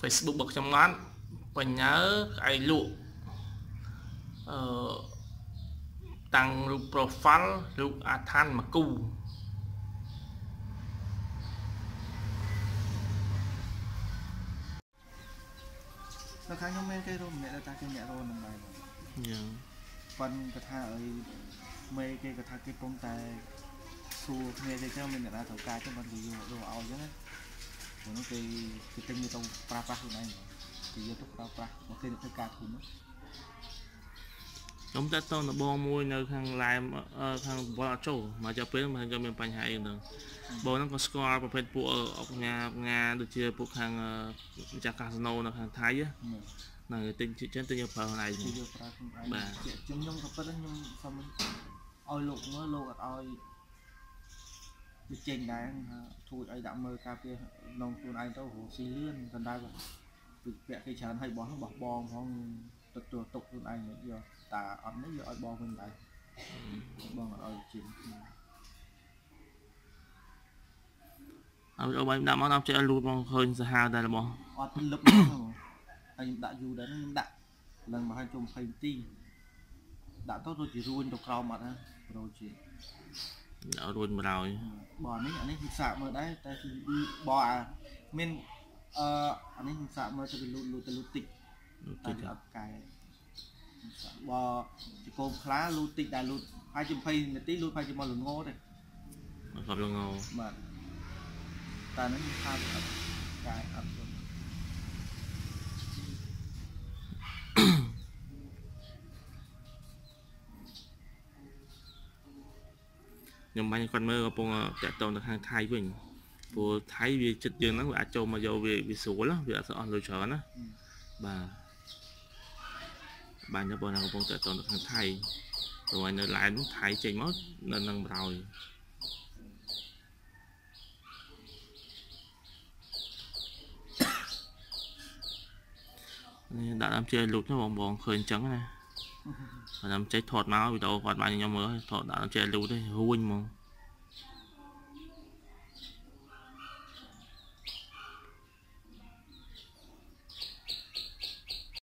Facebook របស់ខ្ញុំអត់បញ្ញាឯលក់អឺតាំងរូប profile រូបអាឋានមកគូនៅខាងខ្ញុំមានគេរកម្នាក់តែគេអ្នករននឹងដែរបងយ៉ាងប៉ុនគាត់ថាអីមេគេគាត់ថាគេពុំតែសួរគ្នាទេចឹងមានអ្នកណាត្រូវការចឹងគាត់គេយកយកឲ្យចឹងណា ព្រោះនោះគេគេទិញយកទៅប្រើប្រាស់ខ្លួនឯងគេយកទៅប្រើប្រាស់មកគេធ្វើការធុននោះខ្ញុំតើតទៅបងមួយនៅខាងឡាយខាងបលអត់ចូលមកចាប់ពេលមិនក៏មានបញ្ហាអីហ្នឹងបងហ្នឹងក៏ស្គាល់ប្រភេទពួកអុកញ៉ាញ៉ាដូចជាពួកខាងម្ចាស់កាស៊ីណូនៅខាងថៃហ្នឹងទិញចិនទិញយកប្រើខ្លួនឯងគេយកប្រើខ្លួនឯងបាទជាខ្ញុំខ្ញុំក៏ប៉ុន្តែខ្ញុំសុំឲ្យលោកមើលលោកអត់ឲ្យ វាចេញដែរថាជួយឲ្យដាក់មើលការពារក្នុងខ្លួនឯងទៅរស់ស៊ីលឿនប៉ុន្តែបើពីពាក់គេច្រើនឲ្យបោះបោះបងផងទទួលទុកខ្លួនឯងមកយកតាអត់នេះយកឲ្យបងវិញដែរបងអត់ឲ្យជាងអើអូបាយដាក់មកដល់ចេះលូតមកឃើញសាហាវដែររបស់អត់លឹបហ្នឹងហ្មងហើយខ្ញុំដាក់យូរដែរខ្ញុំដាក់ឡើងមកឲ្យជុំ20នាទីដាក់ទៅដូចជារួញទៅក្រោមអត់ណាប្រូជា ឲ្យរួចមកហើយបនេះអានេះខ្ញុំសាកមើលដែរតែគឺបអាមានអឺអានេះខ្ញុំសាកមើលទៅវាលូតលូតទៅលូតតិចតិតែចវាអត់កែបើជាកូនខ្លាលូតតិចដែរលូតហើយជា20នាទីលូតហើយជាមកលងោទេមកកំឡងងបាទតែហ្នឹងខ្ញុំថាវាអត់កែអត់ ខ្ញុំបាញ់គាត់មើលកំពុងតាក់តងទៅខាងថៃវិញព្រោះថៃវាចិត្តយើងហ្នឹងវាអាចចូលមកយកវាវាស្រួលណាវាអត់អស់លុយច្រើនណាបាទបាញ់ទៅបងណាកំពុងតាក់តងទៅខាងថៃព្រោះឲ្យនៅឡែននោះថៃចេញមកនៅនឹងបរោយនេះដាក់តាមជាលូកណាបងបងឃើញអញ្ចឹងណា គាត់តាមចេះថតមកវីដេអូគាត់បានខ្ញុំមើលថតដាក់តាមចេះលូទេរួញហ្មង